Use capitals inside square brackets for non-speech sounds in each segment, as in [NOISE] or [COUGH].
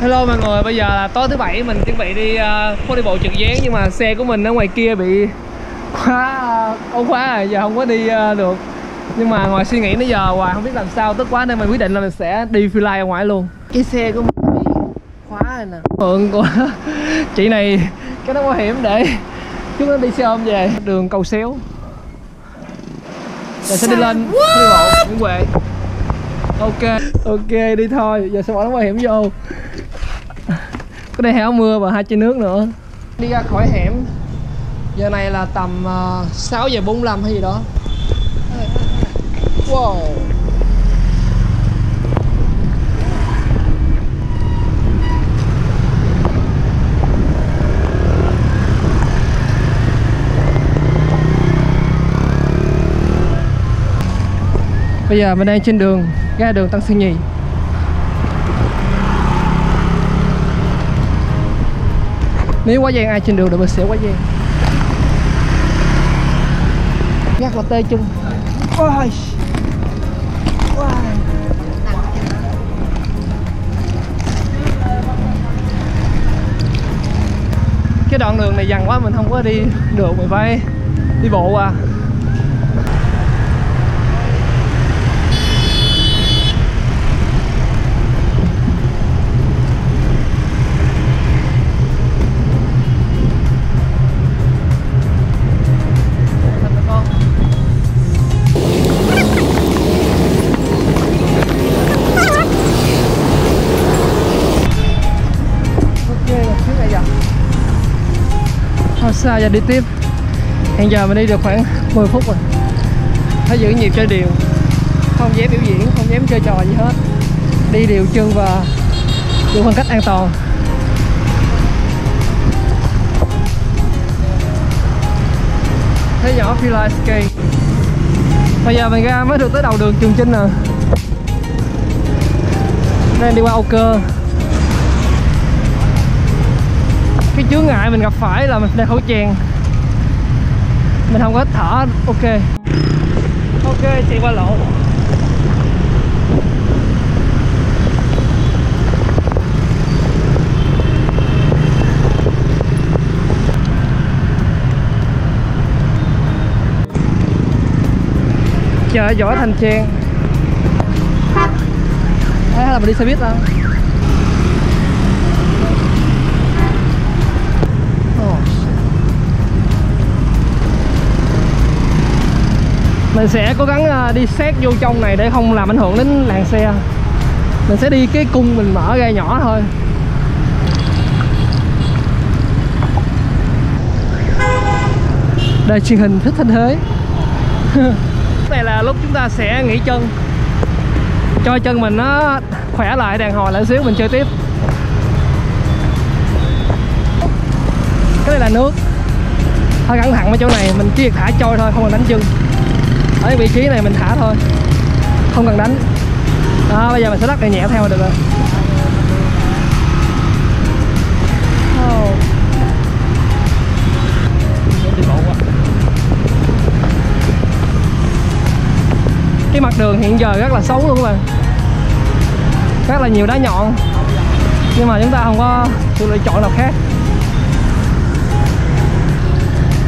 Hello mọi người, bây giờ là tối thứ bảy mình chuẩn bị đi uh, phố đi bộ Trần Gián nhưng mà xe của mình ở ngoài kia bị khóa ổ khóa rồi, giờ không có đi uh, được. Nhưng mà ngồi suy nghĩ nãy giờ hoài không biết làm sao, tức quá nên mình quyết định là mình sẽ đi phi lai ở ngoài luôn. Cái xe của mình bị khóa rồi nè. Mượn của [LAUGHS] chị này cái nó bảo hiểm để chúng nó đi xe ôm về đường cầu xéo. Giờ sẽ đi lên phố đi bộ Nguyễn Huệ ok ok đi thôi giờ sẽ bỏ nón bảo hiểm vô có đây áo mưa và hai chai nước nữa. Đi ra khỏi hẻm. Giờ này là tầm uh, 6 giờ 45 hay gì đó. Wow. Bây giờ mình đang trên đường ra đường Tăng Sơn Nhì Nếu quá gian ai trên đường thì mình sẽ quá gian. Rất là tê chân Ôi. Cái đoạn đường này dằn quá, mình không có đi được, mình phải đi bộ à xa ra đi tiếp. Hiện giờ mình đi được khoảng 10 phút rồi. Phải giữ nhịp chơi đều Không dám biểu diễn, không dám chơi trò gì hết. Đi đều chân và giữ khoảng cách an toàn. Thế nhỏ Phi Ski. Bây giờ mình ra mới được tới đầu đường Trường Chinh nè. Đang đi qua Âu Cơ cái chướng ngại mình gặp phải là mình đeo khẩu trang. Mình không có thở ok. Ok, chị qua lộ chợ giỏi thành trang. Hay là mình đi xe buýt không? Mình sẽ cố gắng ờ, đi xét vô trong này để không làm ảnh hưởng đến làn xe. Mình sẽ đi cái cung mình mở ra nhỏ thôi. Đây, truyền hình thích thanh thế [LAUGHS] này là lúc chúng ta sẽ nghỉ chân. Cho chân mình nó khỏe lại, đàn hồi lại xíu, mình chơi tiếp. Cái này là nước. Hơi cẩn thận ở chỗ này, mình chỉ việc thả trôi thôi, không cần đánh chân ở vị trí này mình thả thôi. Không cần đánh. Đó, bây giờ mình sẽ lắc nhẹ theo được rồi. Oh. cái mặt đường hiện giờ rất là xấu luôn các bạn. Rất là nhiều đá nhọn. Nhưng mà chúng ta không có sự lựa chọn nào khác.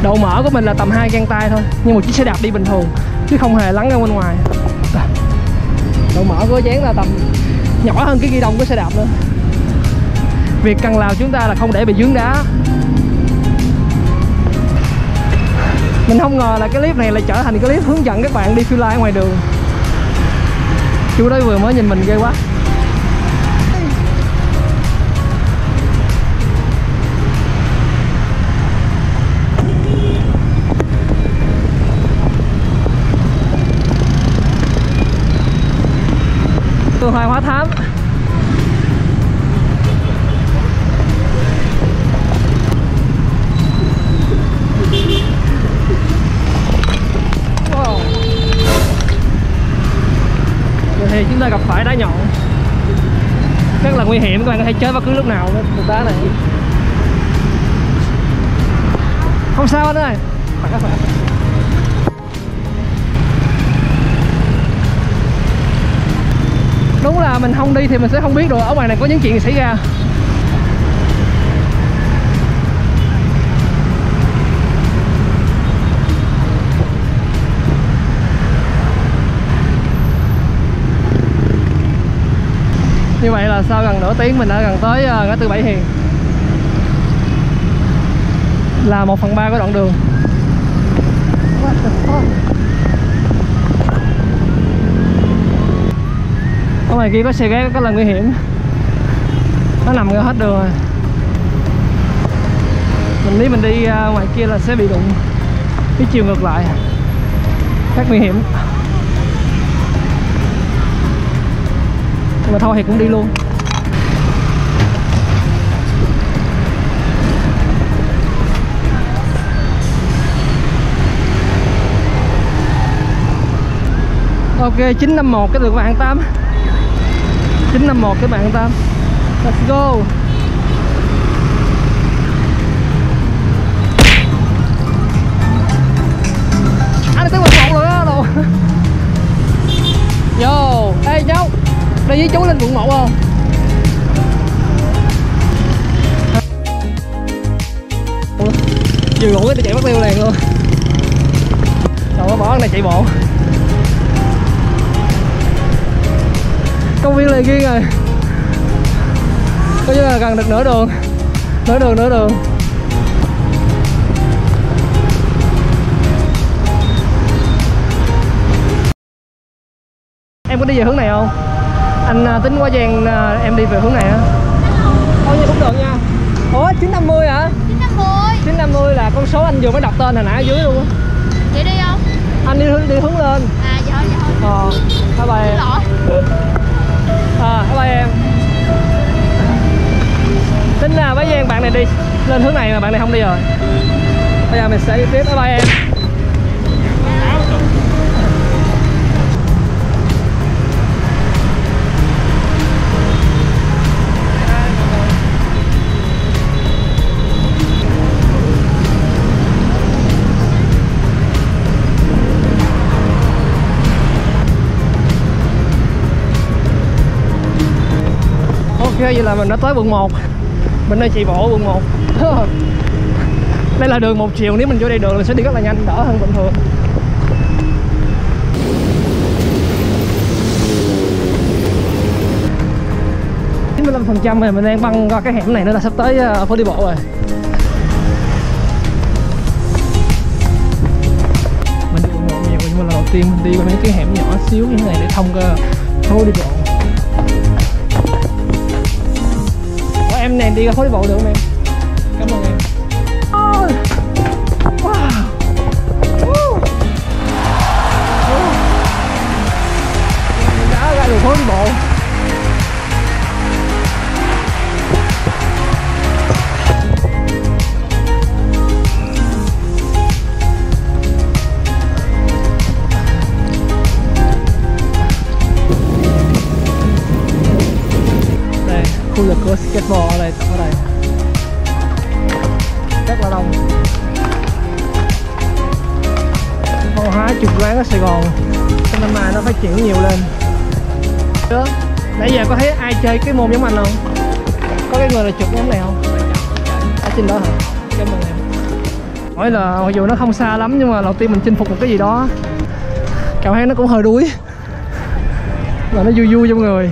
Độ mở của mình là tầm hai gang tay thôi nhưng một chiếc xe đạp đi bình thường chứ không hề lắng ra bên ngoài. Độ mở của dán là tầm nhỏ hơn cái ghi đông của xe đạp nữa. Việc cần làm chúng ta là không để bị dướng đá. Mình không ngờ là cái clip này lại trở thành cái clip hướng dẫn các bạn đi phiêu lai ngoài đường. Chú đấy vừa mới nhìn mình ghê quá. Đường Hoàng Hóa Thám wow. Thì chúng ta gặp phải đá nhọn Rất là nguy hiểm, các bạn có thể chết bất cứ lúc nào đó, đá này Không sao anh ơi phải, phải. Đúng là mình không đi thì mình sẽ không biết được. Ở ngoài này có những chuyện xảy ra. Như vậy là sau gần nửa tiếng mình đã gần tới ờ, ngã tư Bảy Hiền. Là một phần ba của đoạn đường. What the fuck? Ngoài kia có xe ghé có là nguy hiểm. Nó nằm ra hết đường rồi. Mình nếu mình đi à, ngoài kia là sẽ bị đụng. Cái chiều ngược lại. Rất nguy hiểm. Nhưng mà thôi thì cũng đi luôn. Ok 951 cái đường vàng 8 951 các bạn 8 Let's go. Anh tới quận 1 rồi á, đồ. [LAUGHS] Yo, Ê nhau Đi với chú lên quận 1 không? Vừa ngủ cái chạy bắt tiêu liền luôn. Trời ơi, bỏ cái này chạy bộ. Viên này kia rồi coi như là gần được nửa đường nửa đường nửa đường. Em có đi về hướng này không? Anh à, tính quá giang à, em đi về hướng này á. Thôi như cũng được nha. Ủa 950 hả? 950 950 là con số anh vừa mới đọc tên hồi nãy ở dưới luôn á. Vậy đi không? anh đi hướng đi hướng lên. À dạ thôi dạ. Thôi ờ bye bye Xin lỗi à bye bye em. Tính là bấy giang bạn này đi, lên hướng này mà bạn này không đi rồi. Bây giờ mình sẽ đi tiếp. Bye bye em. Ok vậy là mình đã tới quận 1 Mình đang chạy bộ quận 1 [LAUGHS] Đây là đường một chiều, nếu mình vô đây đường mình sẽ đi rất là nhanh, đỡ hơn bình thường. Chín mươi phần trăm rồi, mình đang băng qua cái hẻm này nữa là sắp tới ờ, phố đi bộ rồi. Mình đi quận 1 nhiều, nhưng mà lần đầu tiên mình đi qua mấy cái hẻm nhỏ xíu như thế này để thông qua phố đi bộ. Em đi ra phố đi bộ được không em? Cảm ơn em khu vực của skateboard ở đây ở đây. Rất là đông. Văn hóa trực quán ở Sài Gòn. Trong năm nay nó phát triển nhiều lên. Đó nãy giờ có thấy ai chơi cái môn giống anh không? Có cái người là chụp giống này không? Ở trên đó hả? Cảm ơn em hỏi là mặc dù nó không xa lắm, nhưng mà đầu tiên mình chinh phục một cái gì đó. Cảm thấy nó cũng hơi đuối. Và nó vui vui trong người.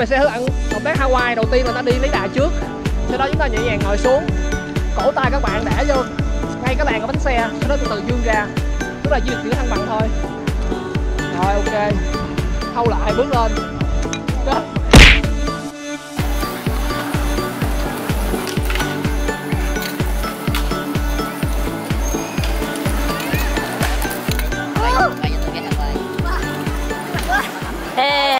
Mình sẽ hướng dẫn động tác Hawaii đầu tiên là ta đi lấy đà trước. Sau đó chúng ta nhẹ nhàng ngồi xuống. Cổ tay các bạn để vô. Ngay cái bàn của bánh xe, sau đó từ từ vươn ra. Tức là duy trì thăng bằng thôi. Rồi, ok. Thâu lại, bước lên. Đó.